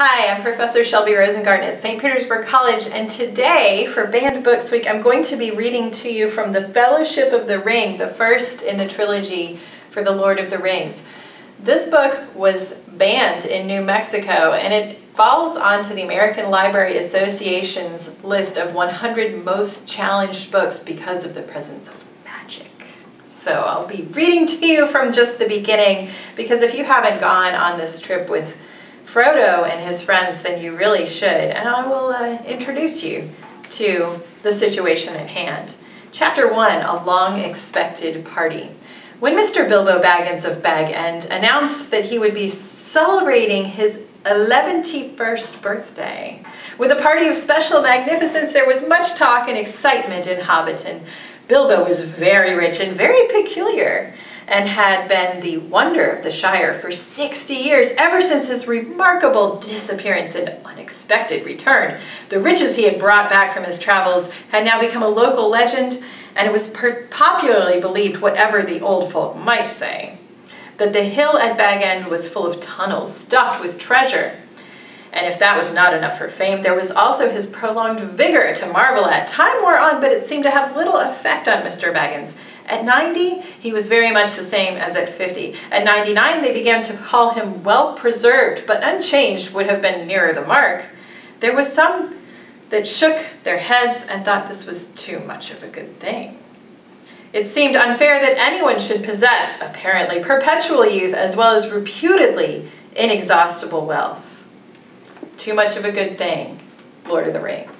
Hi, I'm Professor Shelbey Rosengarten at St. Petersburg College, and today for Banned Books Week, I'm going to be reading to you from The Fellowship of the Ring, the first in the trilogy for The Lord of the Rings. This book was banned in New Mexico, and it falls onto the American Library Association's list of 100 most challenged books because of the presence of magic. So I'll be reading to you from just the beginning, because if you haven't gone on this trip with Frodo and his friends, than you really should. And I will uh, introduce you to the situation at hand. Chapter 1 A Long Expected Party. When Mr. Bilbo Baggins of Bag End announced that he would be celebrating his 11th birthday with a party of special magnificence, there was much talk and excitement in Hobbiton. Bilbo was very rich and very peculiar and had been the wonder of the Shire for 60 years, ever since his remarkable disappearance and unexpected return. The riches he had brought back from his travels had now become a local legend, and it was popularly believed, whatever the old folk might say, that the hill at Bag End was full of tunnels stuffed with treasure. And if that was not enough for fame, there was also his prolonged vigor to marvel at. Time wore on, but it seemed to have little effect on Mr. Baggins. At 90, he was very much the same as at 50. At 99, they began to call him well-preserved, but unchanged would have been nearer the mark. There was some that shook their heads and thought this was too much of a good thing. It seemed unfair that anyone should possess, apparently, perpetual youth as well as reputedly inexhaustible wealth. Too much of a good thing, Lord of the Rings.